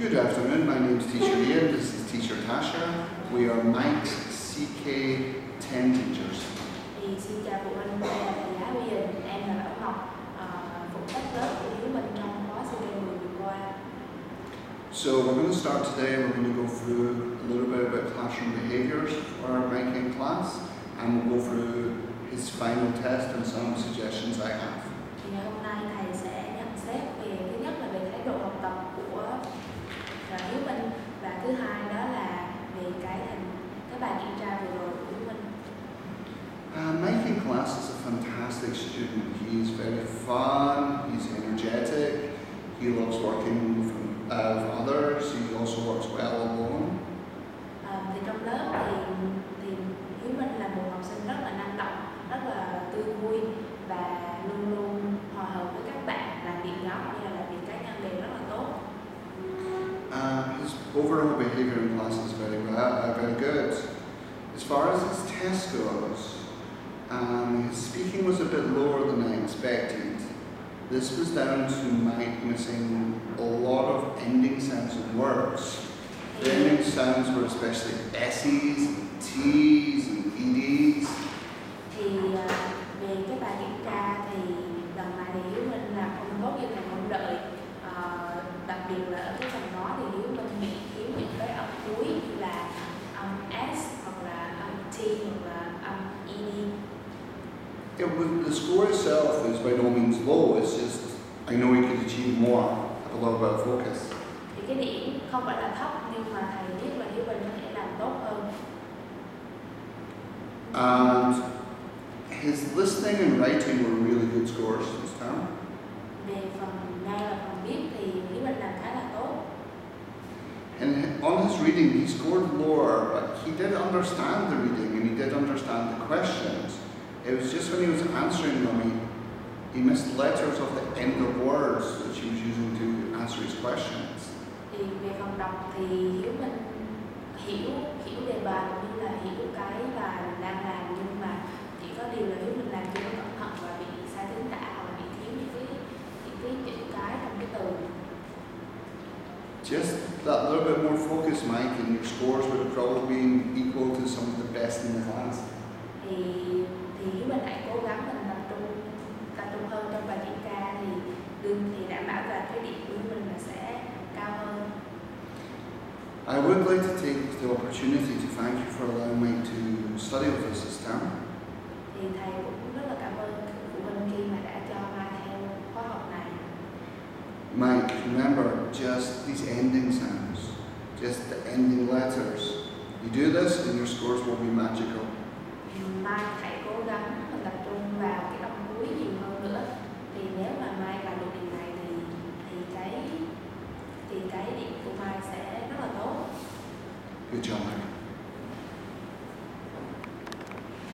Good afternoon, my name is Teacher Ian, this is Teacher Tasha. We are Mike's CK10 teachers. thì xin chào phụ huynh đây là thầy giáo Huy Đình em là Bảo Ngọc phụ trách lớp của Hiếu Minh trong khóa CK 10 vừa qua So we're going to start today, we're going to go through a little bit about classroom behaviours for Mike in class and we'll go through his final test and some suggestions I have. thì hôm nay thầy sẽ nhận xét về thứ nhất là về thái độ học tập của ờ, Hiếu Minh và thứ hai đó là về cái thành cái bài kiểm tra vừa rồi của Hiếu Minh Uh, Mike in class is a fantastic student. He's very fun, he's energetic, he loves working with, uh, with others, he also works well alone. Ờ, thì trong lớp thì thì Hiếu Minh là một học sinh rất là năng động rất là tươi vui và luôn luôn hòa hợp với các bạn làm việc nhóm như là làm việc cá nhân đều rất là tốt Uh, his overall behaviour in class is very well, uh, very good. As far as his test goes, um, his speaking was a bit lower than I expected. This was down to Mike missing a lot of ending sounds in words. The ending sounds were especially S's, and T's, and EDs. về cái bài kiểm tra thì thì Hiếu không tốt như đợi đặc biệt là ở cái phần nói thì Hiếu thiếu những cái âm cuối là âm S hoặc là âm T hoặc là âm It was, the score itself is by no means low, it's just I know he could achieve more, have a little bit of focus. thì cái điểm không phải là thấp nhưng mà thầy biết là Hiếu Minh có thể làm tốt hơn And his listening and writing were really good scores this term. về phần nghe và phần viết thì Hiếu Minh làm khá là tốt And on his reading, he scored lower, but he did understand the reading and he did understand the questions. It was just when he was answering them, he, he missed letters of the end of words that she was using to answer his questions. thì về phần đọc thì Hiếu Minh hiểu hiểu đề bài cũng như là hiểu cái bài mình đang làm nhưng mà chỉ có điều là Hiếu Minh làm chưa có cẩn thận và bị sai tính tả hoặc là bị thiếu những cái những cái chữ cái trong cái từ Just that little bit more focus, Mike, and your scores would have probably been equal to some of the best in the class. thì thì Hiếu Minh hãy cố gắng mình tập trung tập trung hơn trong bài kiểm tra thì đương thì đảm bảo là cái điểm của Minh là sẽ cao hơn I would like to take the opportunity to thank you for allowing Mike to study with us this term. thì thầy cũng rất là cảm ơn phụ huynh khi mà đã cho Mai theo khóa học này Mike, remember just these ending sounds, just the ending letters. You do this and your scores will be magical. Mai hãy cố gắng mình tập trung vào cái âm cuối nhiều hơn nữa thì nếu mà Mai làm được điều này thì thì cái thì cái điểm của Mai sẽ rất là tốt Good job, Mike.